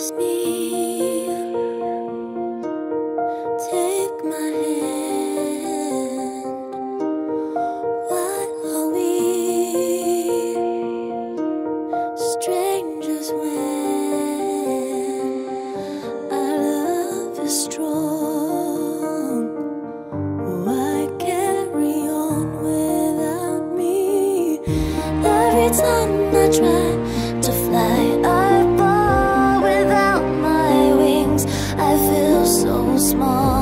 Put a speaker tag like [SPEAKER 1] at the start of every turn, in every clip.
[SPEAKER 1] Take my hand. Are we? Strangers when our love is strong. Why carry on without me? Every time I try. so small.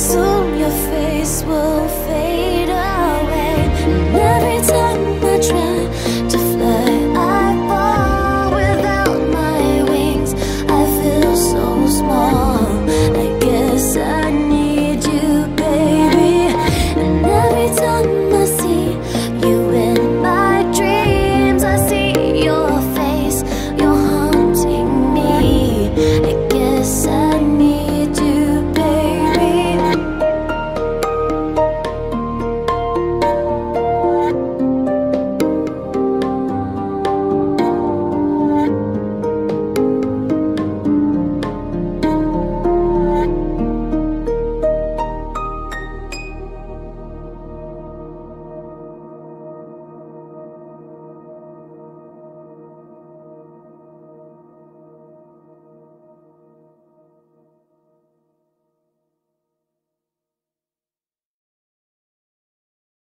[SPEAKER 1] soon your face will fade.